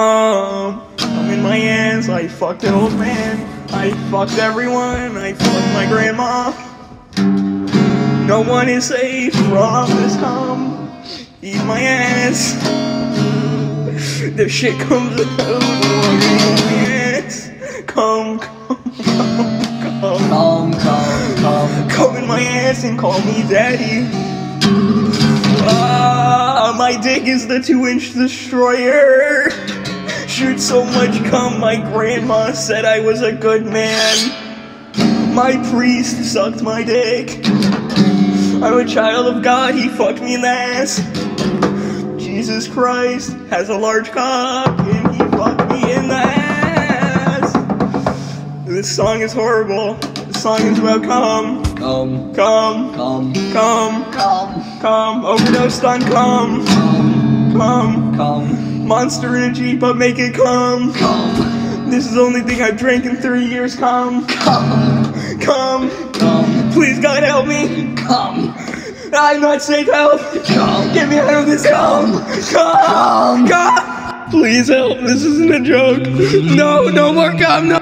come. I'm in my hands, I fucked an old man. I fucked everyone, I fucked my grandma. No one is safe from this come. Eat my ass. The shit comes out. Yes. Come, come, come, come. Come, come, come. Come in my ass and call me daddy. Ah, my dick is the two inch destroyer. Shoot so much cum, my grandma said I was a good man. My priest sucked my dick. I'm a child of God, he fucked me in the ass. Jesus Christ has a large cock and he fucked me in the ass. This song is horrible. This song is about cum. Come, Come, come, come, come, come, overdosed on cum, come, come, come, monster Energy, but make it come. come, This is the only thing I've drank in three years, come, come, come, come, please God help me. come, I'm not safe, help. come. Get me out of this cum, cum, Come. cum. Please help, this isn't a joke. No, no more cum, no.